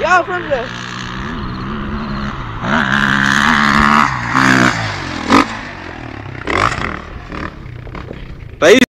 Y'all from the... They